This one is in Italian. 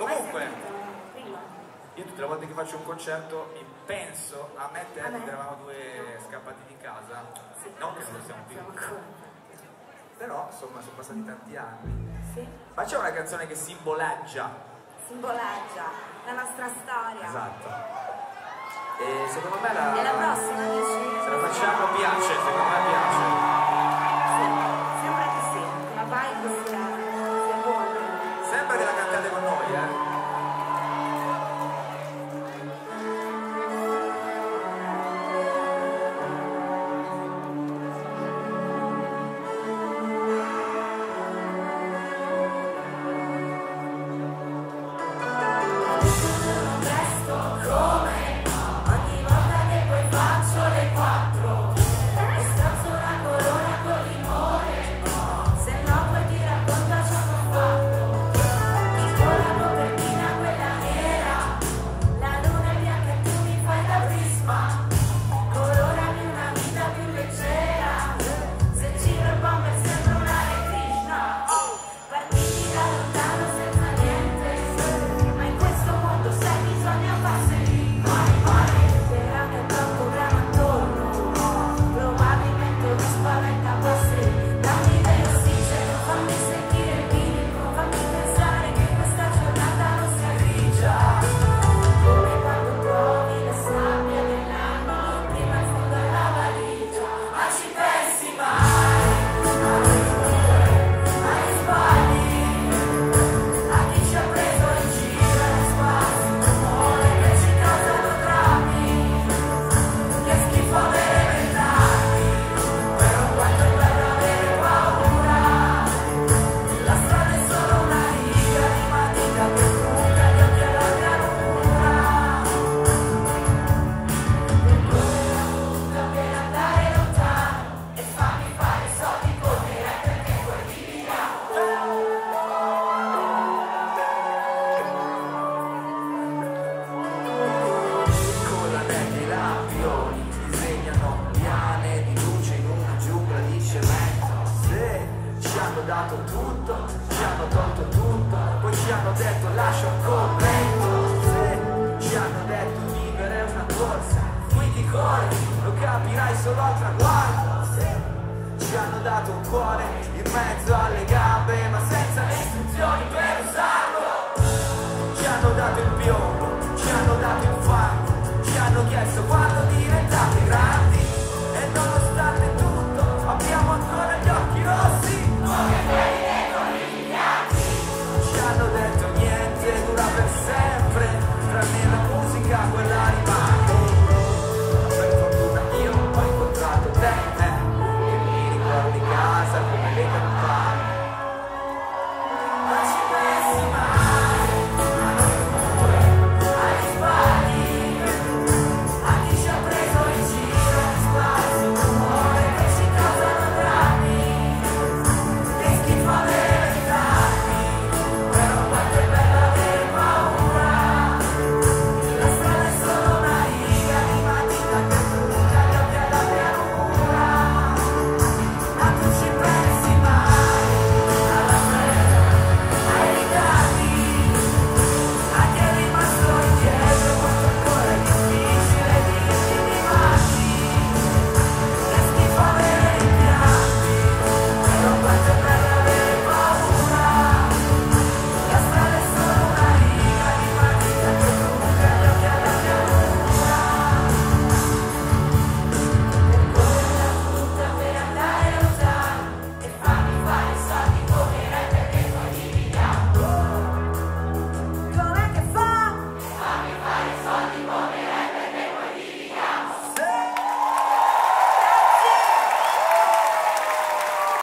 Comunque, io tutte le volte che faccio un concerto penso a me e te quando eravamo due scappati di casa, Sì. non che non lo siamo più, però insomma sono passati tanti anni. Sì. Ma c'è una canzone che simboleggia, Simboleggia la nostra storia. esatto. E secondo me la, E la prossima dici? se la facciamo piace, secondo me piace. dato tutto, ci hanno tolto tutto, poi ci hanno detto lascia un commento, se ci hanno detto vivere è una corsa, quindi corri, lo capirai solo al traguardo, se ci hanno dato un cuore in mezzo alle gambe, ma senza le istruzioni per usarlo, ci hanno dato il piombo, ci hanno dato il fango, ci hanno chiesto quando